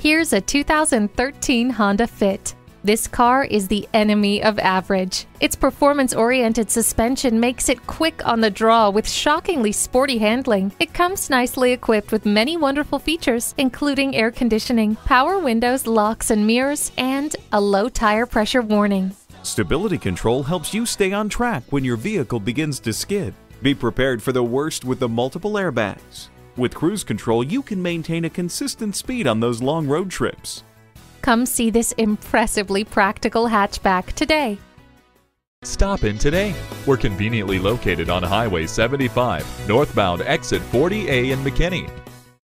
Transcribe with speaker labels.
Speaker 1: Here's a 2013 Honda Fit. This car is the enemy of average. Its performance oriented suspension makes it quick on the draw with shockingly sporty handling. It comes nicely equipped with many wonderful features, including air conditioning, power windows, locks and mirrors, and a low tire pressure warning.
Speaker 2: Stability control helps you stay on track when your vehicle begins to skid. Be prepared for the worst with the multiple airbags. With cruise control, you can maintain a consistent speed on those long road trips.
Speaker 1: Come see this impressively practical hatchback today.
Speaker 3: Stop in today. We're conveniently located on Highway 75, northbound exit 40A in McKinney.